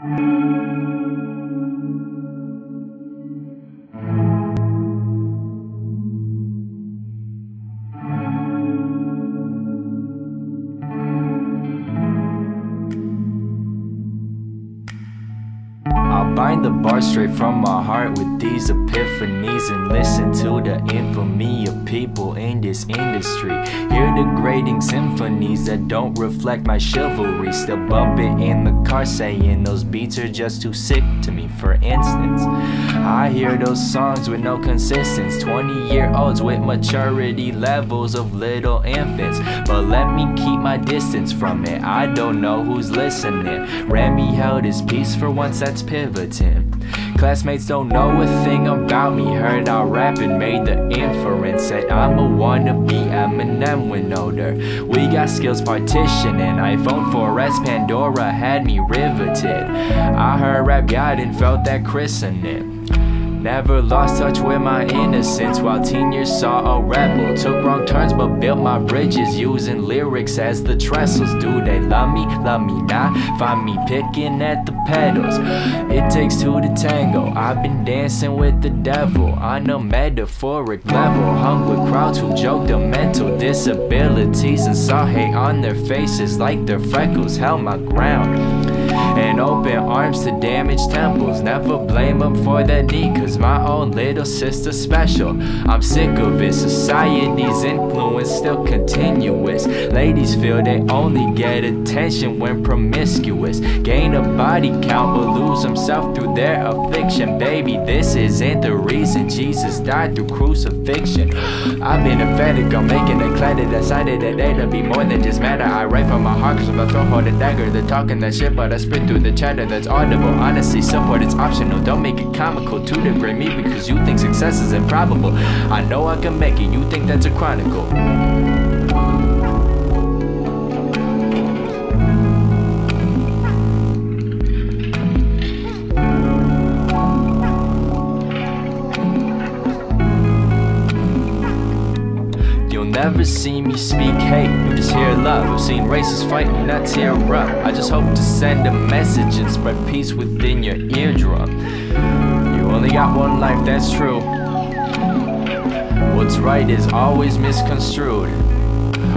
I'll bind the bar straight from my heart with these epiphanies and listen to the infamy of people in this industry. Hear the grating symphonies that don't reflect my chivalry. Still bump it in the car saying those beats are just too sick to me. For instance, I hear those songs with no consistency. 20 year olds with maturity levels of little infants. But let me keep my distance from it. I don't know who's listening. Remy held his peace for once, that's pivoting. Classmates don't know a thing about me. Heard I rap and made the inference. Said I'm a wannabe Eminem when older. We got skills partitioning. iPhone 4S Pandora had me riveted. I heard rap God and felt that christening. Never lost touch with my innocence while teen years saw a rebel. Took wrong turns but built my bridges using lyrics as the trestles. Do they love me? Love me not? Find me picking at the petals. It takes two to tango. I've been dancing with the devil on a metaphoric level. Hung with crowds who joked of mental disabilities and saw hate on their faces like their freckles held my ground and open arms to damaged temples. Never blame them for that need, cause my own little sister special. I'm sick of it, society's influence still continuous. Ladies feel they only get attention when promiscuous. Gain a body count, but lose himself through their affliction. Baby, this isn't the reason Jesus died through crucifixion. I've been emphatic, I'm making it clear that I decided that they to be more than just matter. I write from my heart, cause my throat hold a dagger. They're talking that shit, but I spit through the chatter that's audible. Honestly, support it's optional. Don't make it comical to degrade me because you think success is improbable. I know I can make it, you think that's a chronicle. Never see me speak hate, you just hear love. I've seen races fighting, not tear up. I just hope to send a message and spread peace within your eardrum. You only got one life, that's true. What's right is always misconstrued.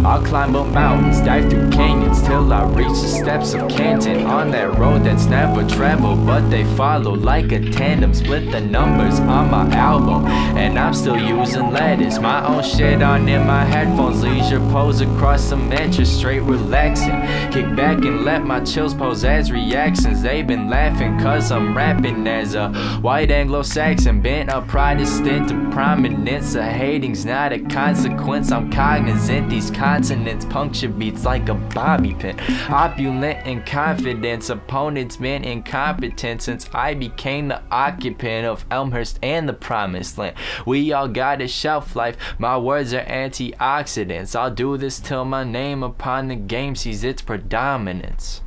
I'll climb up mountains, dive through canyons till I reach the steps of Canton on that road that's never traveled, but they follow like a tandem. Split the numbers on my album, and I'm still using letters. My own shit on in my headphones, leisure pose across the mattress, straight relaxing. Kick back and let my chills pose as reactions. They've been laughing cause I'm rapping as a white Anglo Saxon, bent a Protestant to prominence. A hating's not a consequence, I'm cognizant. These consonants puncture beats like a bobby pin. Opulent in confidence, opponents been incompetent since I became the occupant of Elmhurst and the promised land. We all got a shelf life, my words are antioxidants. I'll do this till my name upon the game sees its predominance.